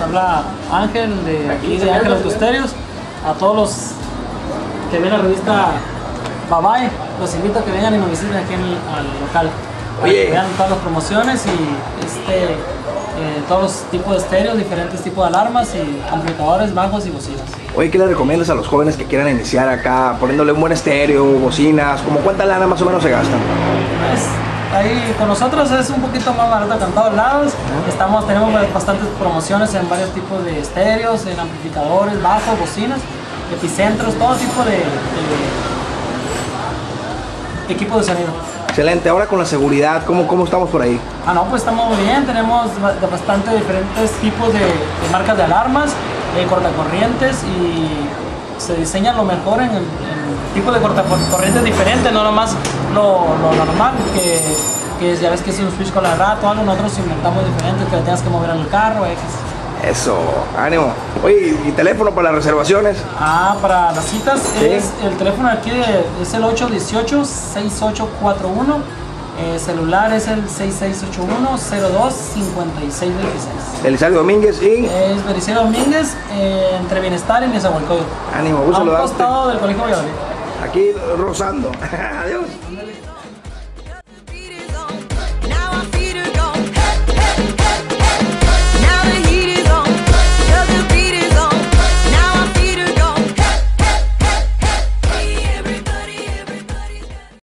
habla Ángel de aquí de Ángel Autosterios. A todos los que ven la revista Bye, los invito a que vengan y nos visiten aquí en el, al local. Para Oye. que vean todas las promociones y este, eh, todos los tipos de estéreos, diferentes tipos de alarmas y amplificadores, bajos y bocinas. Oye, ¿qué le recomiendas a los jóvenes que quieran iniciar acá poniéndole un buen estéreo, bocinas? ¿Como cuánta lana más o menos se gastan? Pues, ahí con nosotros es un poquito más barato que en todos lados. Estamos, tenemos bastantes promociones en varios tipos de estéreos, en amplificadores, bajos, bocinas, epicentros, todo tipo de, de equipo de sonido. Excelente. Ahora con la seguridad, ¿cómo, cómo estamos por ahí? Ah, no, pues estamos bien, tenemos ba- de bastante diferentes tipos de, de marcas de alarmas, de cortacorrientes y se diseñan lo mejor en, en tipos de cortacorrientes diferentes, no nomás lo, lo normal, que, que ya ves que es un switch con la rato o algo, nosotros inventamos diferentes, que le tengas que mover el carro, X. Eso, ánimo. Oye, ¿y teléfono para las reservaciones? Ah, para las citas Sí. es el teléfono aquí de- es el 818-6841. Eh, celular es el 6681-025626. Elisario Domínguez y Es Bericero Domínguez, eh, entre Bienestar y Nezahualcóyotl. ánimo, A gusto un saludarte. costado del Colegio Valladolid. Aquí rozando. Adiós.